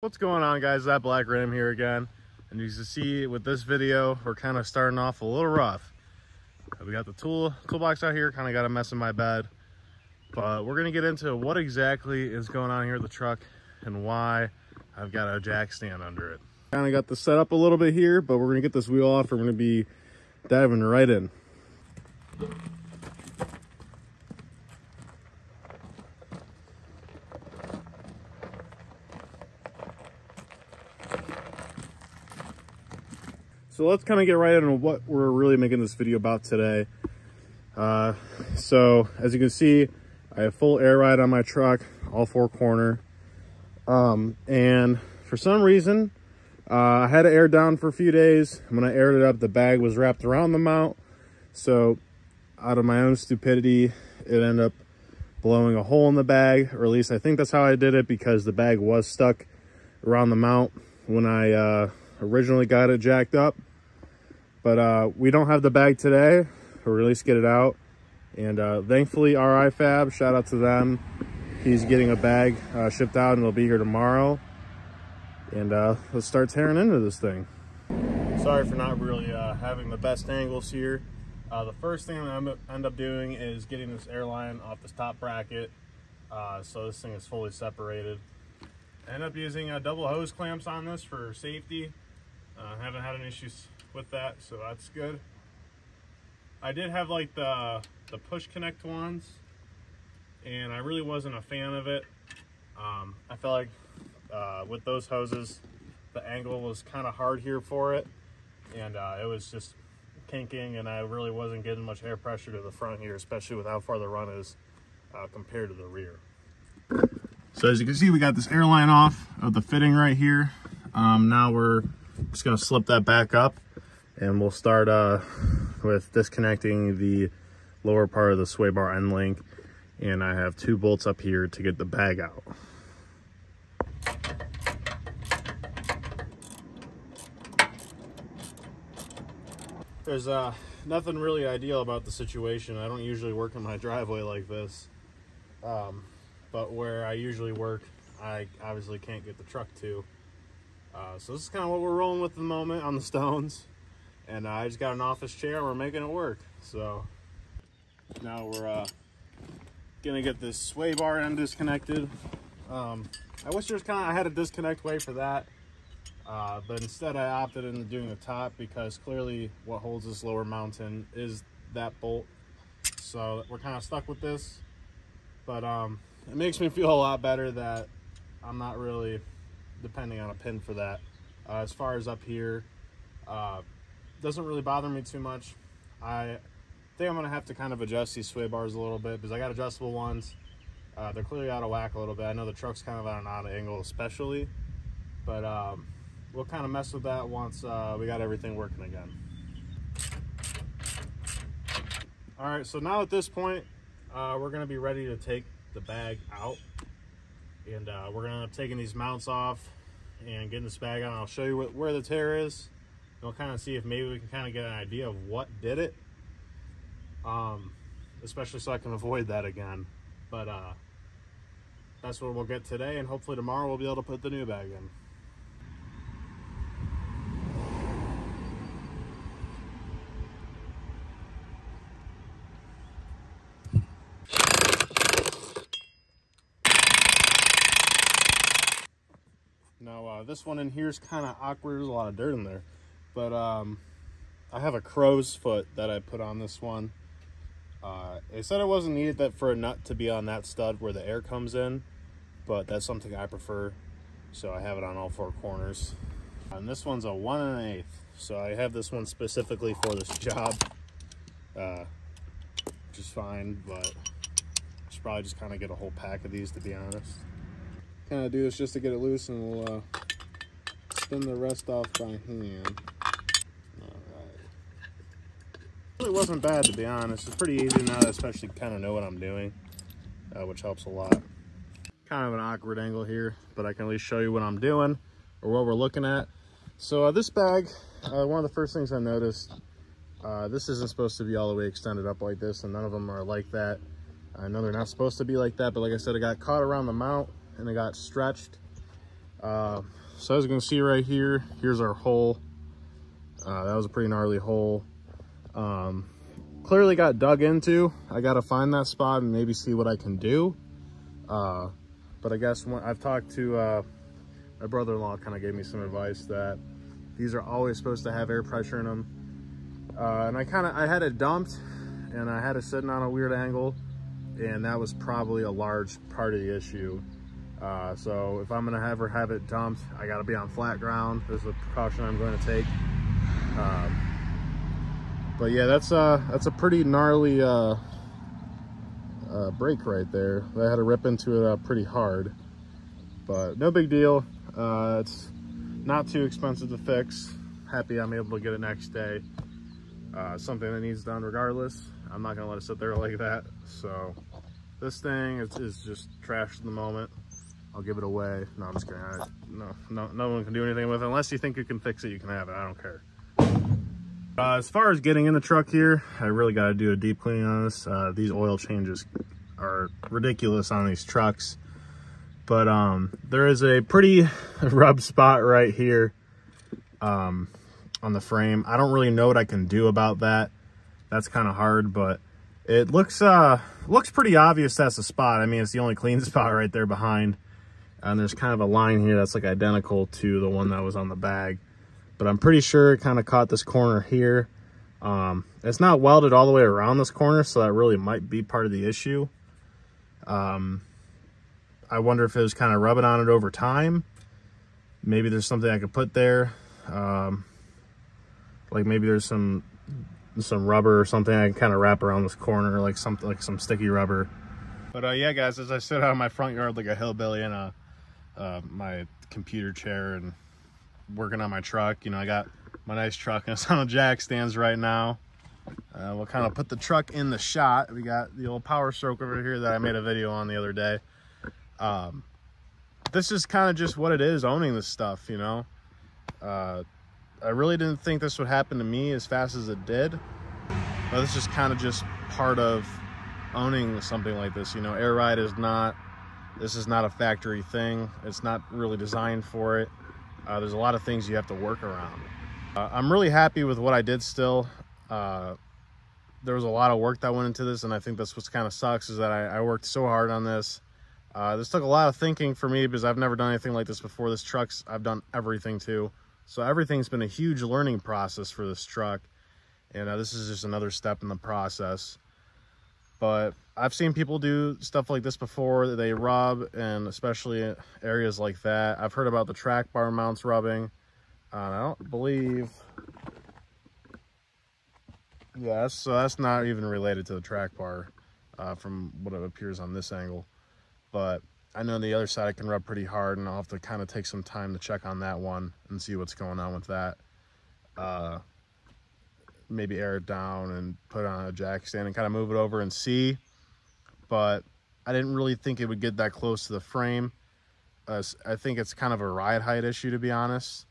What's going on guys, that Black Ram here again. And you can see with this video, we're kind of starting off a little rough. Uh, we got the tool toolbox out here, kind of got a mess in my bed. But we're gonna get into what exactly is going on here with the truck and why I've got a jack stand under it. Kind of got the setup a little bit here, but we're gonna get this wheel off. We're gonna be diving right in. So let's kind of get right into what we're really making this video about today. Uh, so as you can see, I have full air ride on my truck, all four corner. Um, and for some reason, uh, I had to air down for a few days. When I aired it up, the bag was wrapped around the mount. So out of my own stupidity, it ended up blowing a hole in the bag, or at least I think that's how I did it because the bag was stuck around the mount when I uh, originally got it jacked up. But uh, we don't have the bag today, at least get it out. And uh, thankfully, RI Fab, shout out to them. He's getting a bag uh, shipped out and it'll be here tomorrow. And uh, let's start tearing into this thing. Sorry for not really uh, having the best angles here. Uh, the first thing that I'm gonna end up doing is getting this airline off this top bracket. So this thing is fully separated. I end up using double hose clamps on this for safety. Haven't had any issues with that, so that's good. I did have like the, the push connect ones, and I really wasn't a fan of it. Um, I felt like uh, with those hoses, the angle was kind of hard here for it, and uh, it was just kinking, and I really wasn't getting much air pressure to the front here, especially with how far the run is uh, compared to the rear. So as you can see, we got this airline off of the fitting right here. Um, now we're just gonna slip that back up and we'll start uh, with disconnecting the lower part of the sway bar end link and I have two bolts up here to get the bag out. There's uh, nothing really ideal about the situation. I don't usually work in my driveway like this. Um, but where I usually work, I obviously can't get the truck to. Uh, so this is kind of what we're rolling with at the moment on the stones and I just got an office chair and we're making it work. So now we're uh, gonna get this sway bar end disconnected. Um, I wish there's kind of, I had a disconnect way for that. Uh, but instead I opted into doing the top because clearly what holds this lower mountain is that bolt. So we're kind of stuck with this, but um, it makes me feel a lot better that I'm not really depending on a pin for that. Uh, as far as up here, uh, doesn't really bother me too much. I think I'm gonna have to kind of adjust these sway bars a little bit because I got adjustable ones. Uh, they're clearly out of whack a little bit. I know the truck's kind of at an odd angle especially, but um, we'll kind of mess with that once uh, we got everything working again. All right, so now at this point, uh, we're gonna be ready to take the bag out. And uh, we're gonna end up taking these mounts off and getting this bag out. I'll show you where the tear is we'll kind of see if maybe we can kind of get an idea of what did it. Um, especially so I can avoid that again. But uh, that's what we'll get today, and hopefully tomorrow we'll be able to put the new bag in. Now uh, this one in here is kind of awkward. There's a lot of dirt in there. But um, I have a crow's foot that I put on this one. Uh, they said it wasn't needed that for a nut to be on that stud where the air comes in, but that's something I prefer. So I have it on all four corners. And this one's a one and an eighth. So I have this one specifically for this job, uh, which is fine, but I should probably just kind of get a whole pack of these to be honest. Kind of do this just to get it loose and we'll uh, spin the rest off by hand. It wasn't bad to be honest. It's pretty easy now especially kind of know what I'm doing, uh, which helps a lot. Kind of an awkward angle here, but I can at least show you what I'm doing or what we're looking at. So uh, this bag, uh, one of the first things I noticed, uh, this isn't supposed to be all the way extended up like this, and none of them are like that. I know they're not supposed to be like that, but like I said, it got caught around the mount and it got stretched. Uh, so as you can see right here, here's our hole. Uh, that was a pretty gnarly hole. Um, clearly got dug into. I got to find that spot and maybe see what I can do. Uh, but I guess when I've talked to uh, my brother-in-law kind of gave me some advice that these are always supposed to have air pressure in them. Uh, and I kind of, I had it dumped and I had it sitting on a weird angle and that was probably a large part of the issue. Uh, so if I'm gonna ever have it dumped, I gotta be on flat ground. This is a precaution I'm going to take. Um, but yeah, that's uh, that's a pretty gnarly uh, uh, break right there. I had to rip into it uh, pretty hard, but no big deal. Uh, it's not too expensive to fix. Happy I'm able to get it next day. Uh, something that needs done regardless. I'm not gonna let it sit there like that. So this thing is, is just trash at the moment. I'll give it away. No, I'm just kidding. I, no, no, no one can do anything with it. Unless you think you can fix it, you can have it. I don't care. Uh, as far as getting in the truck here, I really got to do a deep cleaning on this. Uh, these oil changes are ridiculous on these trucks. But um, there is a pretty rub spot right here um, on the frame. I don't really know what I can do about that. That's kind of hard, but it looks uh, looks pretty obvious that's the spot. I mean, it's the only clean spot right there behind. And there's kind of a line here that's like identical to the one that was on the bag. But I'm pretty sure it kind of caught this corner here. Um, it's not welded all the way around this corner, so that really might be part of the issue. Um, I wonder if it was kind of rubbing on it over time. Maybe there's something I could put there. Um, like maybe there's some some rubber or something I can kind of wrap around this corner, like something like some sticky rubber. But uh, yeah, guys, as I sit out in my front yard like a hillbilly in a uh, my computer chair and working on my truck, you know, I got my nice truck and it's on a jack stands right now. Uh, we'll kind of put the truck in the shot. We got the old power stroke over here that I made a video on the other day. Um, this is kind of just what it is owning this stuff, you know. Uh, I really didn't think this would happen to me as fast as it did. But this is kind of just part of owning something like this. You know, Air Ride is not, this is not a factory thing. It's not really designed for it. Uh, there's a lot of things you have to work around. Uh, I'm really happy with what I did still. Uh, there was a lot of work that went into this and I think that's what kind of sucks is that I, I worked so hard on this. Uh, this took a lot of thinking for me because I've never done anything like this before. This truck's, I've done everything to. So everything's been a huge learning process for this truck. And uh, this is just another step in the process. But I've seen people do stuff like this before. That they rub, and especially areas like that. I've heard about the track bar mounts rubbing. I don't believe... Yeah, so that's not even related to the track bar uh, from what it appears on this angle. But I know the other side I can rub pretty hard, and I'll have to kind of take some time to check on that one and see what's going on with that. Uh, maybe air it down and put it on a jack stand and kind of move it over and see. But I didn't really think it would get that close to the frame. Uh, I think it's kind of a ride height issue, to be honest.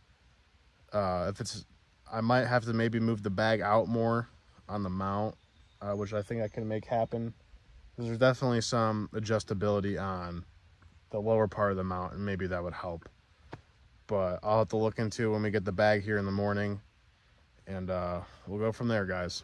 Uh, if it's, I might have to maybe move the bag out more on the mount, uh, which I think I can make happen. There's definitely some adjustability on the lower part of the mount, and maybe that would help. But I'll have to look into when we get the bag here in the morning and uh, we'll go from there, guys.